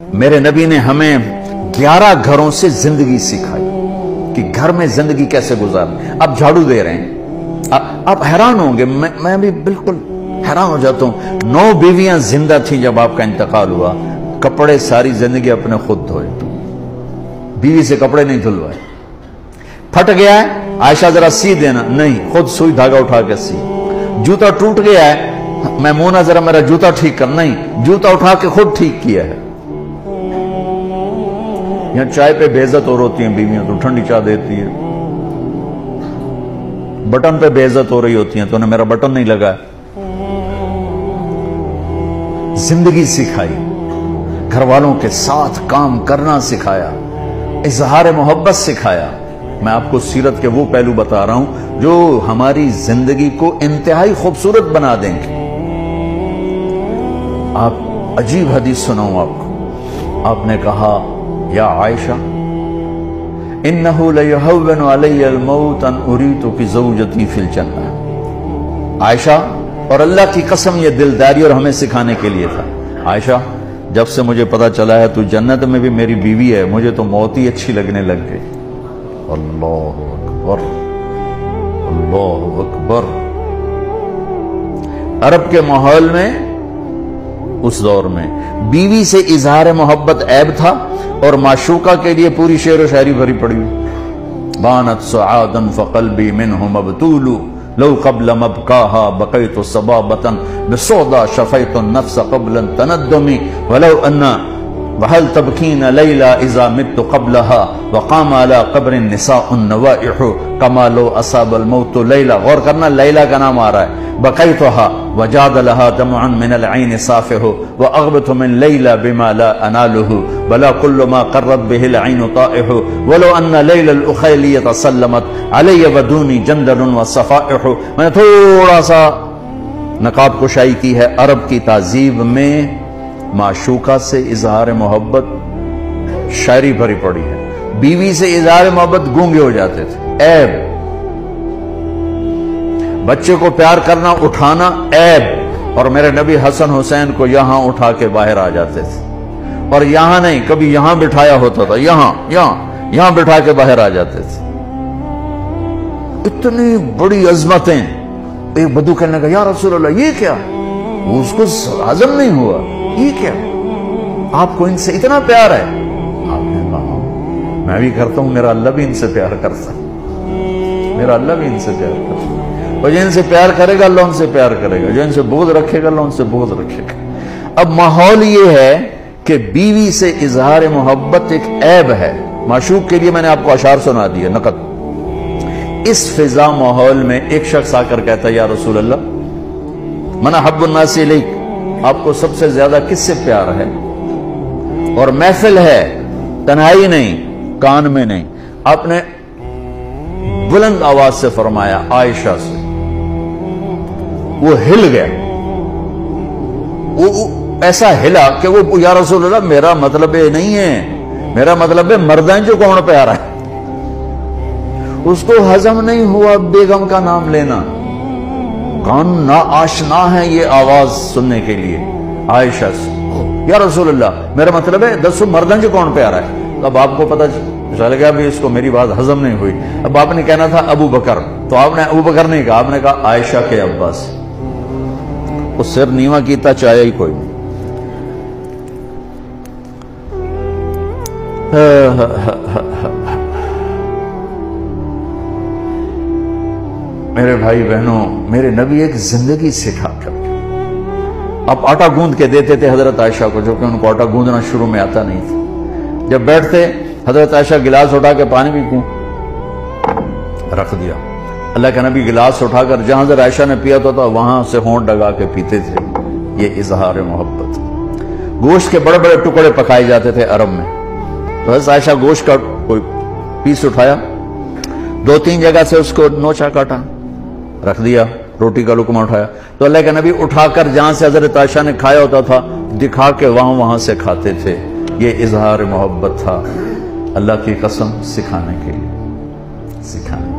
میرے نبی نے ہمیں گیارہ گھروں سے زندگی سکھائی کہ گھر میں زندگی کیسے گزار اب جھاڑو دے رہے ہیں۔ آپ حیران ہوں گے میں بھی بالکل حیران ہو جاتا ہوں۔ نو بیویاں زندہ تھیں جب آپ کا انتقال ہوا۔ کپڑے ساری زندگی اپنے خود دھوئے۔ بیوی سے کپڑے نہیں دھلوائے۔ پھٹ گیا ہے۔ عائشہ ذرا سی دینا۔ نہیں، خود سوئی دھاگا اٹھا کے سی۔ جوتا ٹوٹ گیا ہے۔ میں مونا ذرا میرا جوتا ٹھیک کر نہیں، جوتا اٹھا کے خود ٹھیک کیا ہے۔ یہاں چائے پہ بےزت اور ہوتی ہیں بیویاں، تو ٹھنڈی چائے دیتی ہیں۔ بٹن پہ بےزت ہو رہی ہوتی ہیں، تو انہیں میرا بٹن نہیں لگا۔ زندگی سکھائی گھر والوں کے ساتھ کام کرنا سکھایا، اظہار محبت سکھایا۔ میں آپ کو سیرت کے وہ پہلو بتا رہا ہوں جو ہماری زندگی کو انتہائی خوبصورت بنا دیں گے۔ آپ عجیب حدیث سناؤں آپ کو۔ آپ نے کہا یا عائشہ، انہو لیہون علی الموت ان اریتو کی زوجتی فی الجنہ. عائشہ، اور اللہ کی قسم یہ دلداری اور ہمیں سکھانے کے لیے تھا. عائشہ، جب سے مجھے پتا چلا ہے تو جنت میں بھی میری بیوی ہے، مجھے تو موت ہی اچھی لگنے لگ گئی. اللہ اکبر اللہ اکبر۔ عرب کے ماحول میں اس دور میں۔ بیوی سے اظہار محبت عیب تھا اور معشوقہ کے لیے پوری شعر و شاعری بھری پڑی۔ بانت سعادا فقلبی منہ مبتولو لو قبل مبکاها بقیت صبابتا بسودا شفیت النفس قبل تندمی ولو انہ وهل تبكين ليلى اذا مت قبلها وقام على قبر النساء النوائح كما لو اصاب الموت ليلى غور کرنا ليلى کا نام آ رہا ہے بقيتها وجاد لها دمعا من العين صافه واغبت من ليلى بما لا اناله بلا كل ما قرت به العين طائح ولو ان ليلى الاخيليه سلمت علي ودوني جندل وصفائح میں نے تھوڑا سا نقاب کشائی کی ہے عرب کی تہذیب میں معشوقہ سے اظہار محبت شاعری بھری پڑی ہے۔ بیوی سے اظہار محبت گونگے ہو جاتے تھے۔ عیب۔ بچے کو پیار کرنا، اٹھانا عیب۔ اور میرے نبی حسن حسین کو یہاں اٹھا کے باہر آ جاتے تھے۔ اور یہاں نہیں، کبھی یہاں بٹھایا ہوتا تھا۔ یہاں یہاں یہاں بٹھا کے باہر آ جاتے تھے۔ اتنی بڑی عظمتیں۔ ایک بدو کہنے کا یا رسول اللہ، یہ کیا اس کو ہضم نہیں ہوا۔ یہ کیا؟ آپ کو ان سے اتنا پیار ہے۔ آپ نے کہا، میں بھی کرتا ہوں، میرا اللہ بھی ان سے پیار کرتا میرا اللہ بھی ان سے پیار کرتا اور جو ان سے پیار کرے گا، اللہ ان سے پیار کرے گا۔ جو ان سے بغض رکھے گا، اللہ ان سے بغض رکھے گا۔ اب ماحول یہ ہے کہ بیوی سے اظہار محبت ایک عیب ہے۔ معشوق کے لیے میں نے آپ کو اشار سنا دیا، نقد۔ اس فضا ماحول میں ایک شخص آ کر کہتا ہے، یا رسول اللہ منا حب الناس علیک آپ کو سب سے زیادہ کس سے پیار ہے؟ اور محفل ہے، تنہائی نہیں، کان میں نہیں۔ آپ نے بلند آواز سے فرمایا، عائشہ سے۔ وہ ہل گیا۔ وہ ایسا ہلا کہ وہ، یا رسول اللہ، میرا مطلب یہ نہیں ہے۔ میرا مطلب ہے مردیں جو کون پیارا ہے؟ اس کو ہضم نہیں ہوا، بیگم کا نام لینا۔ کان نا آشنا ہے یہ آواز سننے کے لیے۔ عائشہ سے۔ یا رسول اللہ، میرا مطلب ہے، دسو مردن جو کون پیارا ہے۔ اب آپ کو پتا چل گیا بھی اس کو میری بات ہضم نہیں ہوئی۔ اب آپ نے کہنا تھا ابو بکر، تو آپ نے ابو بکر نہیں کہا، آپ نے کہا عائشہ کے عباس۔ اس سر نیوا کیتا چاہے ہی کوئی نہیں۔ ہاں، ہاں، ہاں، میرے بھائی بہنوں، میرے نبی ایک زندگی سکھا کر۔ آٹا گوند کے دیتے تھے حضرت عائشہ کو، جو کہ ان کو آٹا گوندنا شروع میں آتا نہیں تھا۔ جب بیٹھتے، حضرت عائشہ گلاس اٹھا کے پانی بھی کوں رکھ دیا۔ اللہ کا نبی گلاس اٹھا کر، جہاں حضرت عائشہ نے پیا تو تھا، وہاں سے ہونٹ ڈگا کے پیتے تھے۔ یہ اظہار محبت۔ گوشت کے بڑے بڑے ٹکڑے پکائے جاتے تھے عرب میں۔ تو حضرت عائشہ گوشت کا کوئی پیس اٹھایا۔ دو تین جگہ سے اس کو نوچا کاٹا۔ رکھ دیا، روٹی کا لکمہ اٹھایا۔ تو اللہ کے نبی اٹھا کر جہاں سے حضرت عائشہ نے کھایا ہوتا تھا، دکھا کے وہاں وہاں سے کھاتے تھے۔ یہ اظہار محبت تھا اللہ کی قسم سکھانے کے لیے، سکھانے۔